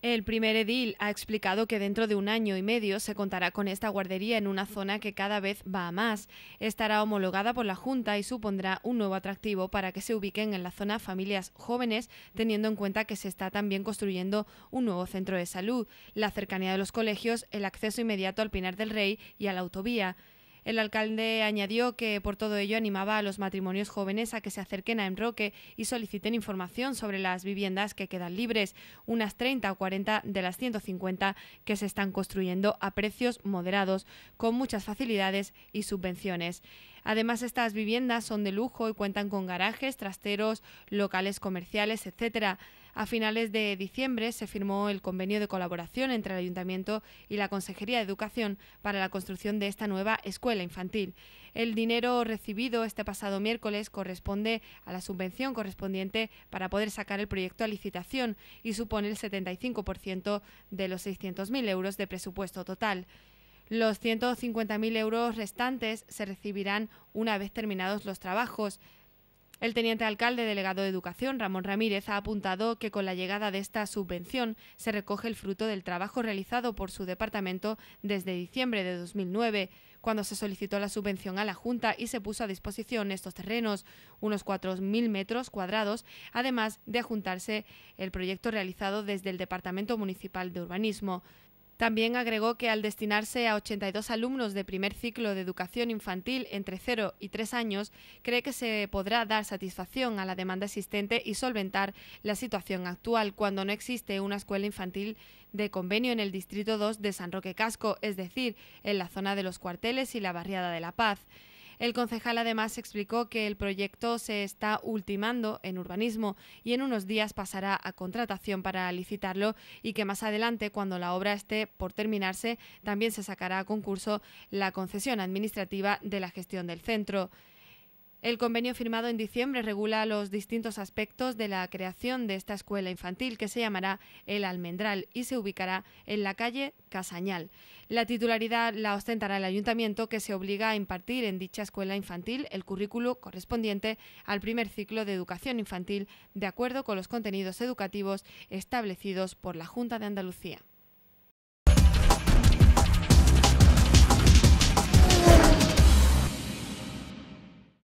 El primer edil ha explicado que dentro de un año y medio se contará con esta guardería en una zona que cada vez va a más. Estará homologada por la Junta y supondrá un nuevo atractivo para que se ubiquen en la zona familias jóvenes, teniendo en cuenta que se está también construyendo un nuevo centro de salud, la cercanía de los colegios, el acceso inmediato al Pinar del Rey y a la autovía. El alcalde añadió que por todo ello animaba a los matrimonios jóvenes a que se acerquen a Enroque y soliciten información sobre las viviendas que quedan libres, unas 30 o 40 de las 150 que se están construyendo a precios moderados, con muchas facilidades y subvenciones. Además, estas viviendas son de lujo y cuentan con garajes, trasteros, locales comerciales, etc. A finales de diciembre se firmó el convenio de colaboración entre el Ayuntamiento y la Consejería de Educación para la construcción de esta nueva escuela infantil. El dinero recibido este pasado miércoles corresponde a la subvención correspondiente para poder sacar el proyecto a licitación y supone el 75% de los 600.000 euros de presupuesto total. Los 150.000 euros restantes se recibirán una vez terminados los trabajos. El teniente alcalde delegado de Educación, Ramón Ramírez, ha apuntado que con la llegada de esta subvención se recoge el fruto del trabajo realizado por su departamento desde diciembre de 2009, cuando se solicitó la subvención a la Junta y se puso a disposición estos terrenos, unos 4.000 metros cuadrados, además de ajuntarse el proyecto realizado desde el Departamento Municipal de Urbanismo. También agregó que al destinarse a 82 alumnos de primer ciclo de educación infantil entre 0 y 3 años, cree que se podrá dar satisfacción a la demanda existente y solventar la situación actual cuando no existe una escuela infantil de convenio en el Distrito 2 de San Roque Casco, es decir, en la zona de los cuarteles y la barriada de La Paz. El concejal además explicó que el proyecto se está ultimando en urbanismo y en unos días pasará a contratación para licitarlo y que más adelante, cuando la obra esté por terminarse, también se sacará a concurso la concesión administrativa de la gestión del centro. El convenio firmado en diciembre regula los distintos aspectos de la creación de esta escuela infantil que se llamará El Almendral y se ubicará en la calle Casañal. La titularidad la ostentará el ayuntamiento que se obliga a impartir en dicha escuela infantil el currículo correspondiente al primer ciclo de educación infantil de acuerdo con los contenidos educativos establecidos por la Junta de Andalucía.